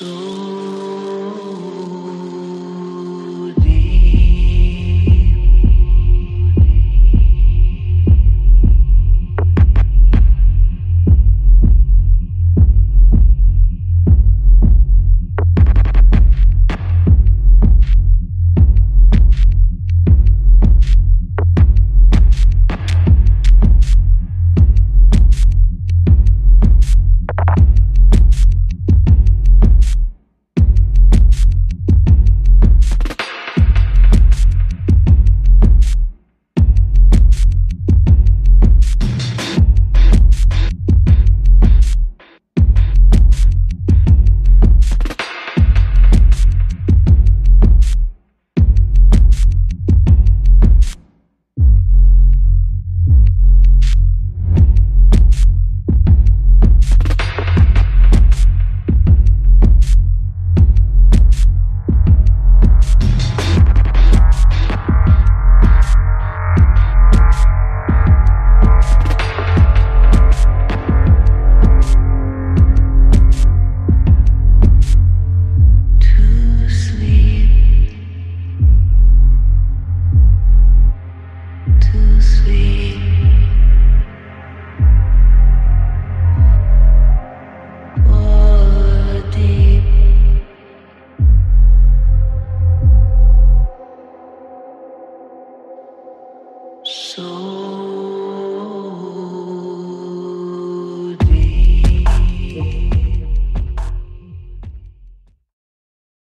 So. So.